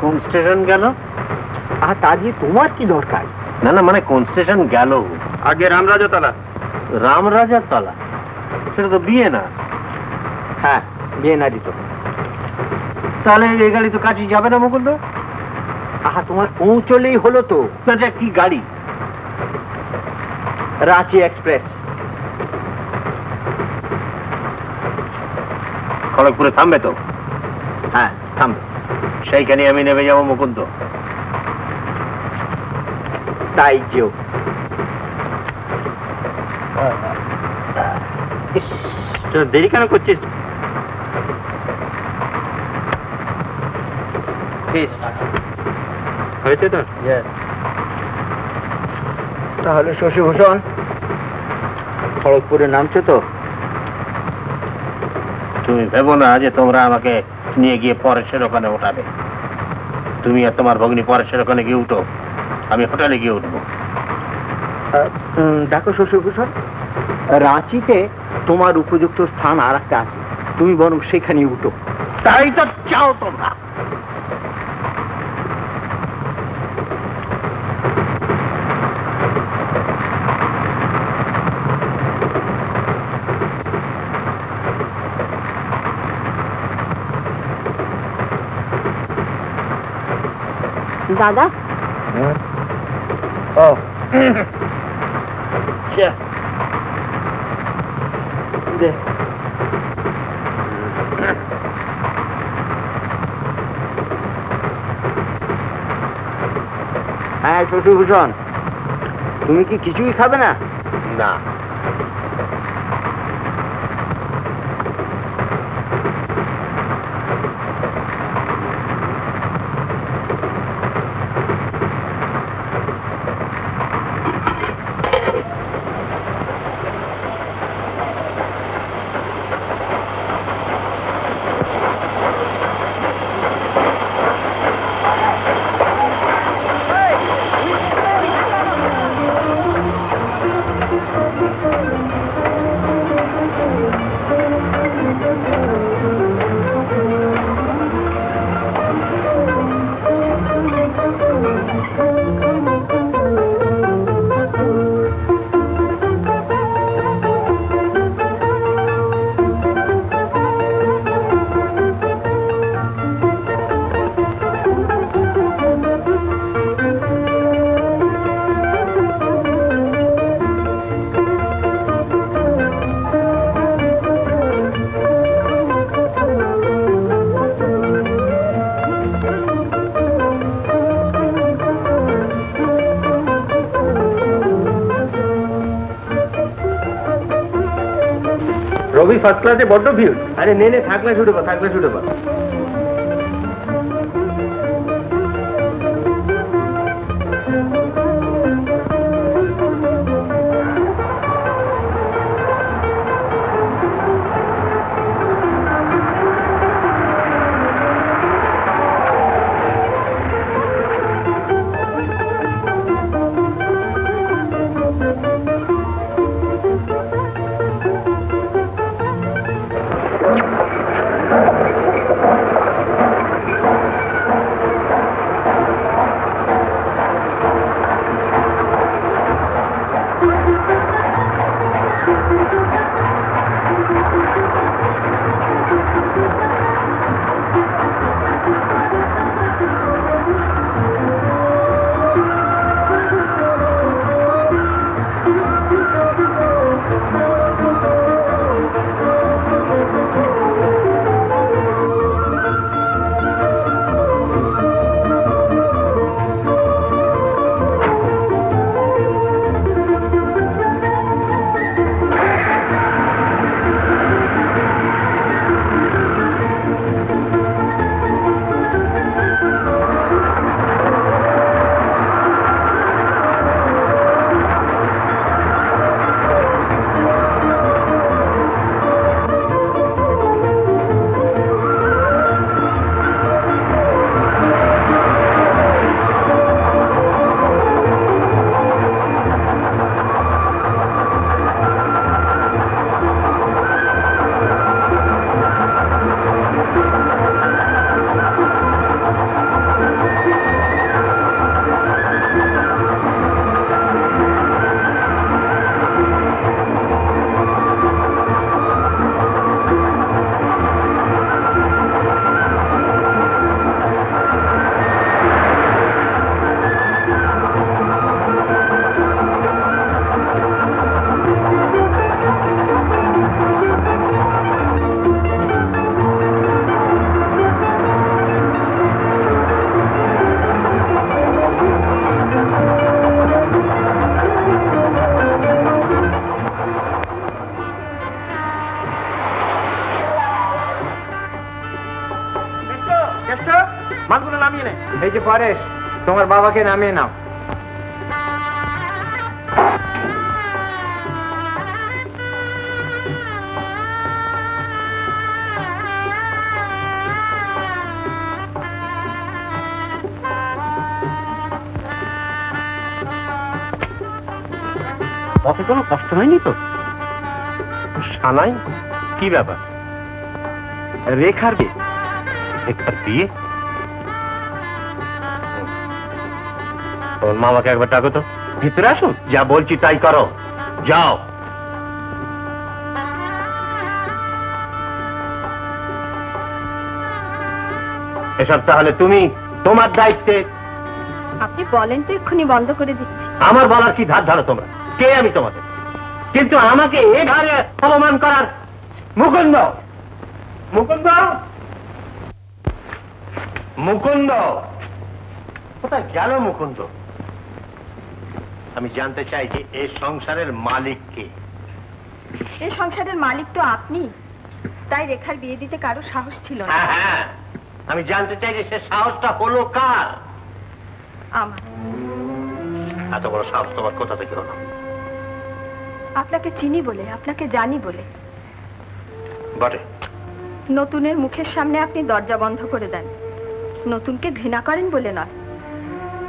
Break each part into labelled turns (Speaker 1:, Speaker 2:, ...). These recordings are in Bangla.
Speaker 1: কোন স্টেশন গেল?
Speaker 2: আর তা দিয়ে তোমার কি দরকার?
Speaker 1: না না মানে কোন স্টেশন গেল?
Speaker 3: আগে রামরাজতলা
Speaker 1: রামরাজার তলা? সেটা তো বিয়ে না।
Speaker 2: হ্যাঁ বিয়ে না দিত।
Speaker 1: তাহলে এই গাড়ি তো কাছে যাবে না মুকুন্দ?
Speaker 2: আহা তোমার পৌঁছলেই হলো তো।
Speaker 1: না যা কি গাড়ি?
Speaker 2: রাঁচি এক্সপ্রেস।
Speaker 1: খড়গপুরে থামবে তো?
Speaker 2: হ্যাঁ থামবে।
Speaker 1: সেইখানে আমি নেমে যাব মুকুন্দ।
Speaker 2: তাই যেও।
Speaker 3: দেরি কেন করছিস? হয়েছে তো?
Speaker 2: তাহলে শশীভূষণ? খড়গপুরে নামছো তো?
Speaker 1: তুমি ভেবো না যে তোমরা আমাকে নিয়ে গিয়ে পরেশের ওখানে ওঠাবে। তুমি আর তোমার ভগ্নি পরেশের ওখানে গিয়ে উঠো। আমি হোটেলে গিয়ে উঠবো।
Speaker 2: দেখো শশীভূষণ রাঁচিতে তোমার উপযুক্ত স্থান আর একটা আছে। তুমি বরং সেখানে উঠো।
Speaker 1: তাই তো চাও তোমরা।
Speaker 4: দাদা?
Speaker 2: ও। দে। হ্যাঁ শশীভূষণ তুমি কি কিছুই খাবে না?
Speaker 1: না।
Speaker 3: ফার্স্ট ক্লাসে বড্ড ভিড়। আরে নে নে থাকলে কর থাকলে শুরু
Speaker 2: এই যে পরেশ তোমার বাবাকে নামিয়ে নাও।
Speaker 1: পথে কোনো কষ্ট হয়নি তো? সানাই কি ব্যাপার?
Speaker 2: রেখার বিয়ে।
Speaker 1: রেখার বিয়ে? তোর মামাকে একবার ডাকো তো। ভিতরে আসুন যা বলছি তাই করো। যাও। এসব তাহলে তুমি তোমার দায়িত্বে।
Speaker 4: আপনি বলেন তো এক্ষুনি বন্ধ করে দিচ্ছি।
Speaker 1: আমার বলার কি ধার ধারো তোমরা? কে আমি তোমাদের? কিন্তু আমাকে এভাবে অপমান করার মুকুন্দ। মুকুন্দ? মুকুন্দ? কোথায় গেল মুকুন্দ? আমি জানতে চাই যে এই সংসারের মালিক কে?
Speaker 4: এই সংসারের মালিক তো আপনি। তাই রেখার বিয়ে দিতে কারও সাহস ছিল না।
Speaker 1: হ্যাঁ হ্যাঁ। আমি জানতে চাই যে সে সাহসটা হলো কার?
Speaker 4: আমার।
Speaker 1: এত বড় সাহস তোমার কোথা থেকে হলো?
Speaker 4: আপনাকে চিনি বলে আপনাকে জানি বলে।
Speaker 1: বটে।
Speaker 4: নতুনের মুখের সামনে আপনি দরজা বন্ধ করে দেন। নতুনকে ঘৃণা করেন বলে নয়।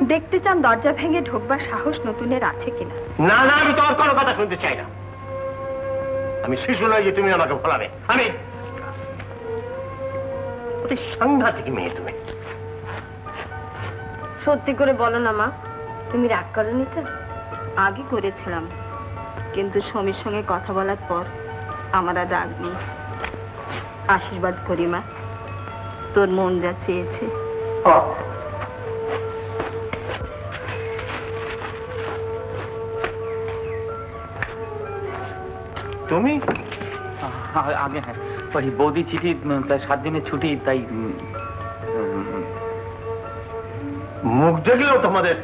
Speaker 4: দেখতে চান দরজা ভেঙে ঢোকবার সাহস নতুনের আছে কিনা?
Speaker 1: না না আমি তোমার কোনো কথা শুনতে চাই না। আমি শিশু নয় যে তুমি আমাকে ভোলাবে। আমি অতি সাংঘাতিক মেয়ে তুমি।
Speaker 4: সত্যি করে বলো না মা তুমি রাগ করনি তো? আগে করেছিলাম কিন্তু স্বামীর সঙ্গে কথা বলার পর আমার আর রাগ নেই। আশীর্বাদ করি মা। তোর মন যা চেয়েছে।
Speaker 1: তুমি?
Speaker 3: আগে হ্যাঁ বৌদি চিঠি তাই সাত দিনের ছুটি তাই
Speaker 1: মুখ দেখলেও তোমাদের